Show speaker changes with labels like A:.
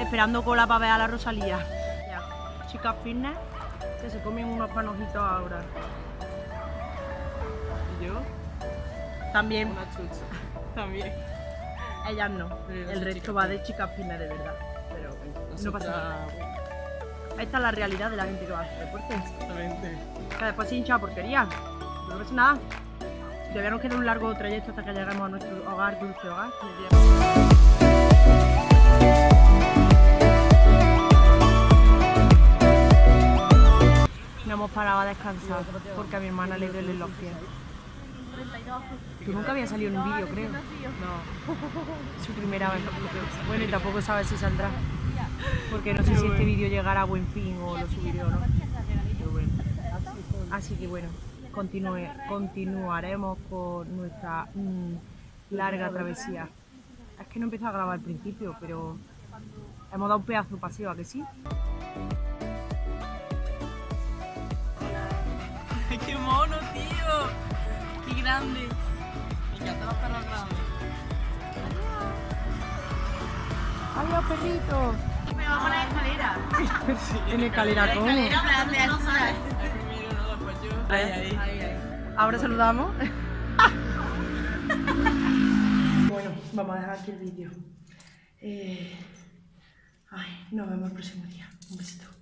A: esperando cola para ver a la Rosalía. Ya. Chicas fitness que se comen unos panojitos ahora.
B: ¿Y yo?
A: También,
B: Una chucha. También.
A: ellas no. El resto va de chicas fitness de verdad. Pero no pasa nada. Esta es la realidad de la gente que va a hacer deporte.
B: Exactamente.
A: Que después se hincha porquería. No pasa nada. Todavía nos queda un largo trayecto hasta que lleguemos a nuestro hogar, dulce hogar. Hemos parado a descansar porque a mi hermana le duelen los pies. Tú nunca habías salido en un vídeo, creo. Su primera vez. Bueno, y tampoco sabes si saldrá. Porque no sé si este vídeo llegará a buen fin o lo subiré o no. Así que bueno, continuaremos con nuestra mm, larga travesía. Es que no empezó a grabar al principio, pero hemos dado un pedazo paseo, ¿a que sí?
B: Grande! Me encantan los perros grandes.
A: ¡Adiós, perrito!
C: Me vamos a la escalera.
A: En escalera, ¿cómo?
C: En plan de altura.
B: Primero, no, yo. Ahí, ahí.
A: Ahora saludamos. bueno, vamos a dejar aquí el vídeo. Eh, ay, nos vemos el próximo día. Un besito.